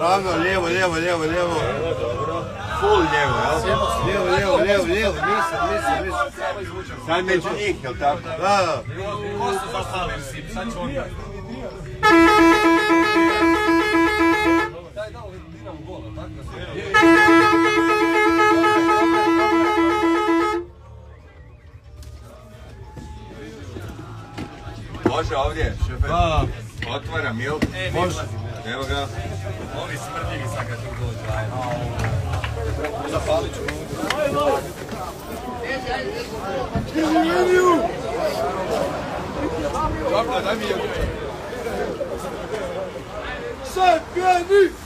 Ravno, lijevo, lijevo, lijevo, lijevo. Full lijevo, jel? Lijevo, lijevo, lijevo, lijevo, nisam, nisam, nisam. Sad među njih, jel tako? Da, da. Kostu zastavim si, sad ću on... Daj, da, ovo Dinamo gol, tako da se... Može ovdje, šefe. Otvaram, jel? Može. Evo ga. Ovi smrdljivi sad kad tu dođu. Zapalit ću. Dobro, daj mi jednu. Dinamo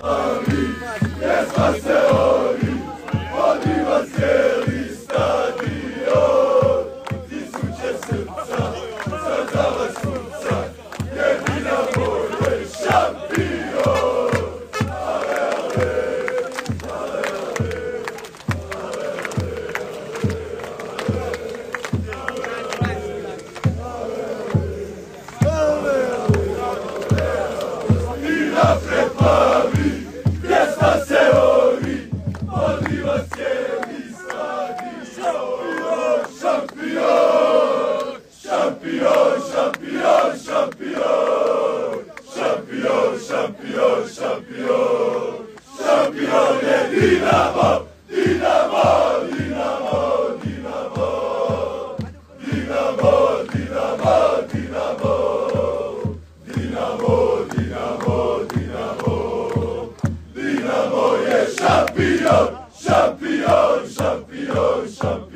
Paris, yes, I Welcome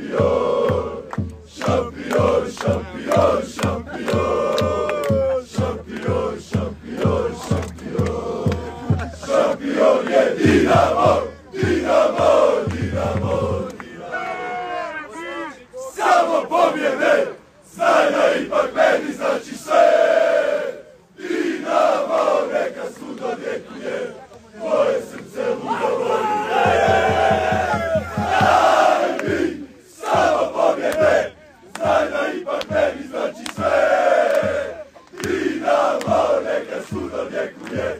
Sudaniek mnie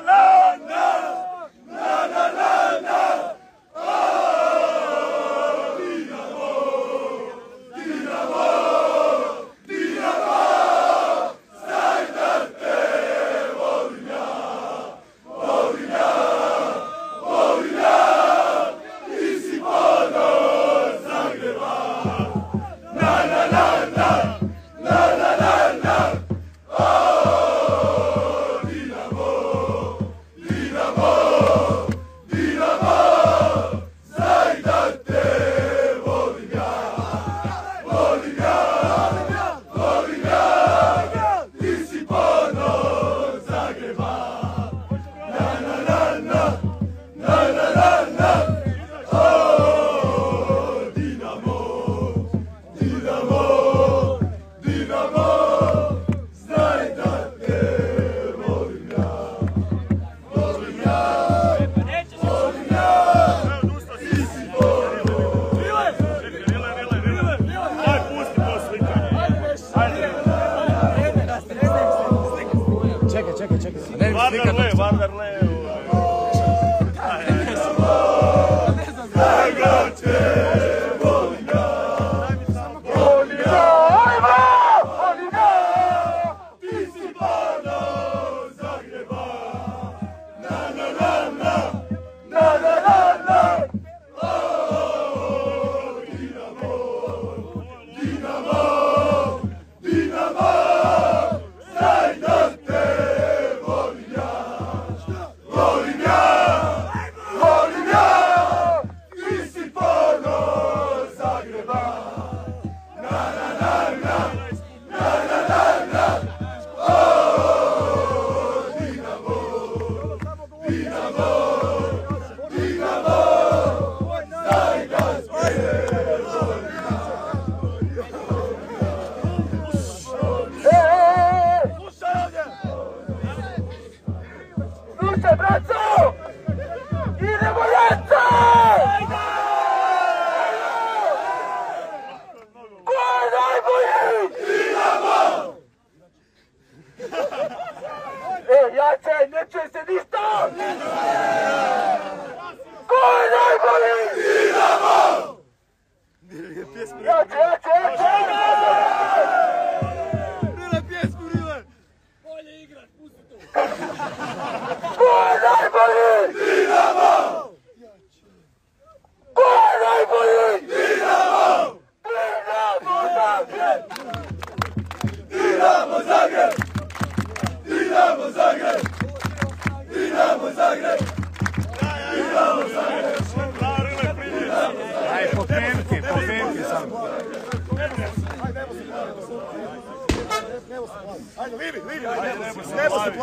Ajde, Livi, Livi, Ajde,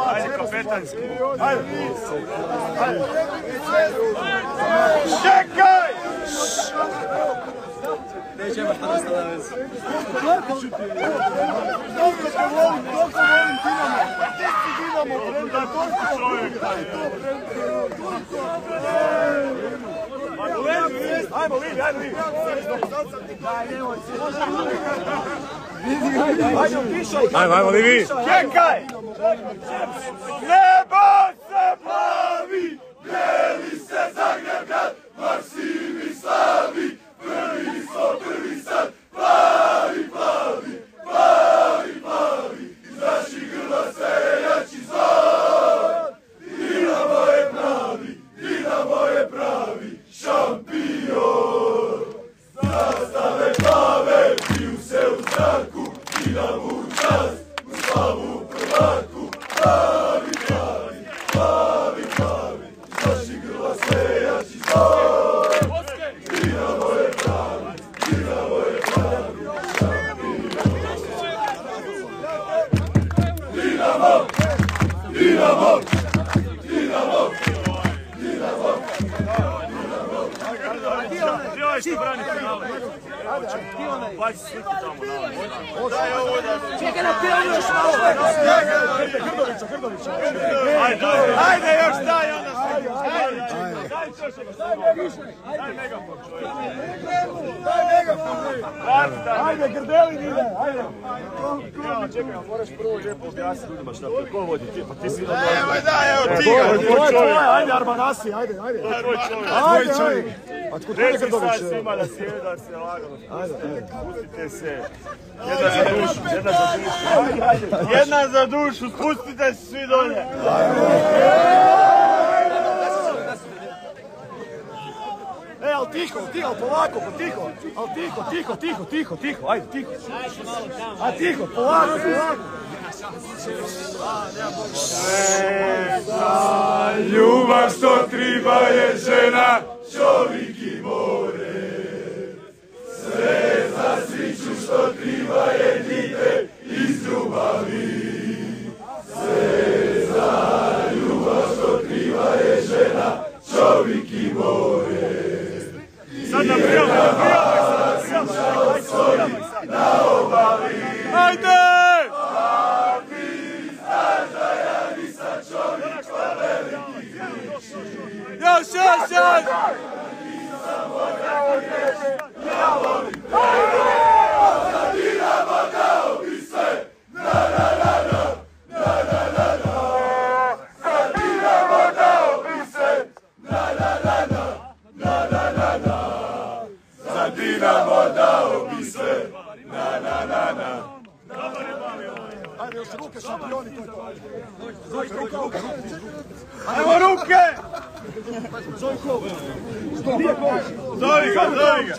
ajde, kapetanski. Čekaj! Toliko te volim, toliko volim Dinamo. Ti si Dinamo, Brenda, toliko. Ajmo, Livi, ajmo, Livi. Ajmo, pišaj. Ajmo, ajmo, Livi. Čekaj! Nebo se plavi, Ajde, ajde. Ajde još daj onda sliku. Ajde, ajde. Daj megafon čovjek. Daj megafon. Ajde, Grdelin ide, ajde. Čekaj, moraš prvo lijepo objasniti ljudima šta to. Ko vodi ti? Pa si... Evo, daj, evo ti To je ga. tvoj. Ajde, Armanasi, ajde, ajde. To je tvoj čovjek. Ajde, ajde. A tko Reci Grdović? sad svima da sjede, da se lagano spustite se. Jedna za dušu, jedna za dušu. Jedna za dušu, spustite se svi dolje. E, ali tiho, tiho, polako, po tiho. Ali tiho, tiho, tiho, tiho, tiho, ajde, tiho. A tiho, polako, polako. Još, još, još! Ja volim Dinamo dao bi se, na na na na. Ajde, još ruke šampioni, to je to. Ajmo ruke! Zovi ga, zovi ga!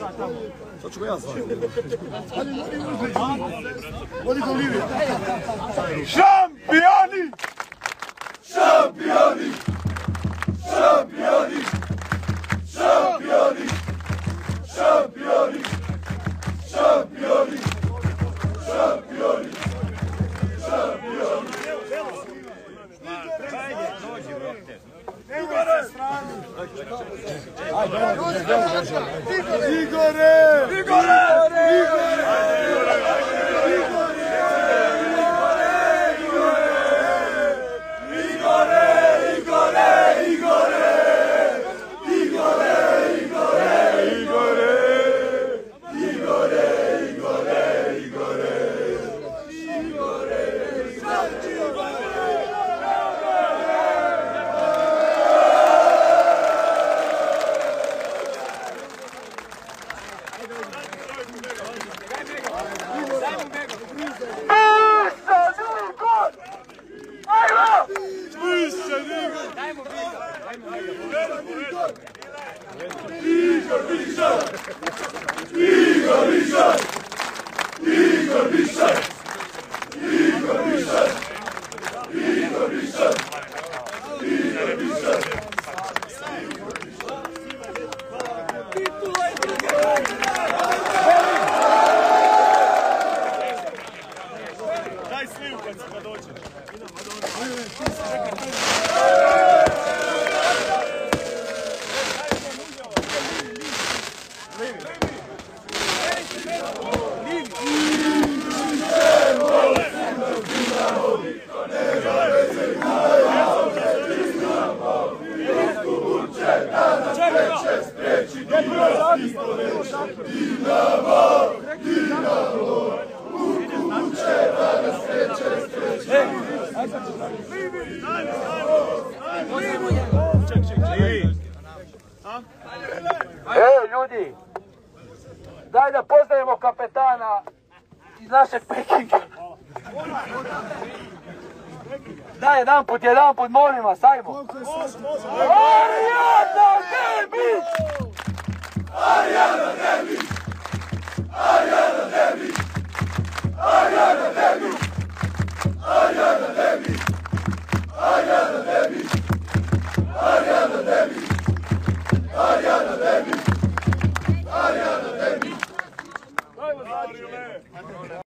Sad ću ga ja zvati. Vodi do Livija. Šampioni! Šampioni, šampioni, šampioni, šampioni, šampioni, šampioni, Igore! Daj E, Daj da pozdravimo kapetana iz našeg Pekinga. Daj, jedan put, jedan put, molim vas, ajmo. Arijana Debić! Arijana Debić! Arijana Debić! Arijana Debić! Arijana Debić! Arijana Debić! Arijana Debić! Arijana Debić! Mariana Demi! Vamos, Adilé! Né?